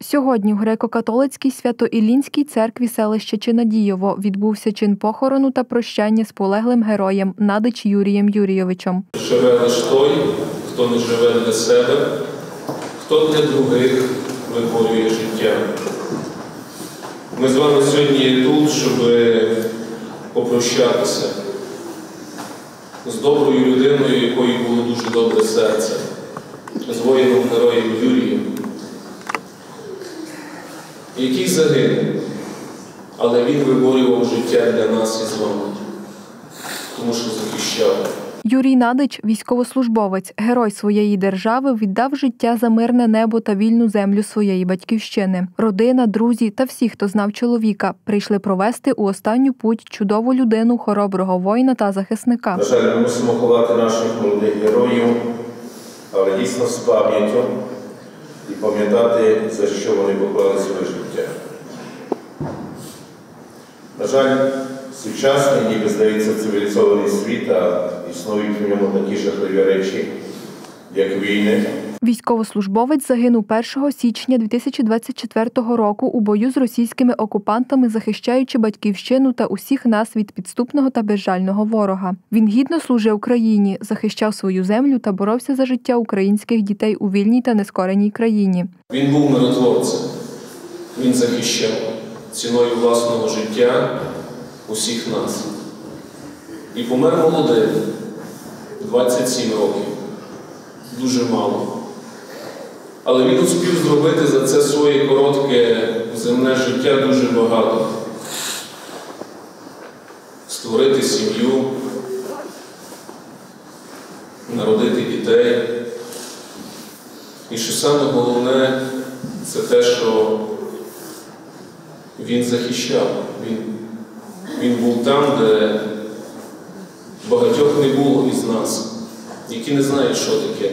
Сьогодні в греко-католицькій свято-Іллінській церкві селища Чинадієво відбувся чин похорону та прощання з полеглим героєм Надич Юрієм Юрійовичем. Живе лиш той, хто не живе для себе, хто для других виборює життя. Ми з вами сьогодні є тут, щоб попрощатися з доброю людиною, якої було дуже добре серце, з воїном героєм Юрієм, який загинув, але він виборював життя для нас із вами, тому що захищав. Юрій Надич, військовослужбовець, герой своєї держави, віддав життя за мирне небо та вільну землю своєї батьківщини. Родина, друзі та всі, хто знав чоловіка, прийшли провести у останню путь чудову людину, хороброго воїна та захисника. На жаль, ми мусимо ховати наших молодих героїв, але дійсно з пам'яттю і пам'ятати, за що вони поклали своє життя. На жаль, сучасний, ніби здається, цивілізований світ, а існують в ньому такі жахливі речі, як війни. Військовослужбовець загинув 1 січня 2024 року у бою з російськими окупантами, захищаючи батьківщину та усіх нас від підступного та безжального ворога. Він гідно служив Україні, захищав свою землю та боровся за життя українських дітей у вільній та нескореній країні. Він був миротворцем, він захищав ціною власного життя усіх нас. І помер молодим, 27 років, дуже мало. Але він успів зробити за це своє коротке земне життя дуже багато. Створити сім'ю, народити дітей. І що саме головне, це те, що він захищав. Він, він був там, де багатьох не було із нас, які не знають, що таке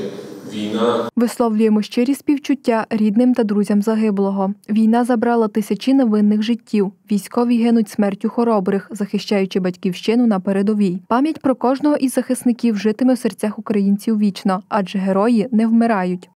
війна. Висловлюємо щирі співчуття рідним та друзям загиблого. Війна забрала тисячі невинних життів. Військові гинуть смертю хоробрих, захищаючи батьківщину на передовій. Пам'ять про кожного із захисників житиме в серцях українців вічно, адже герої не вмирають.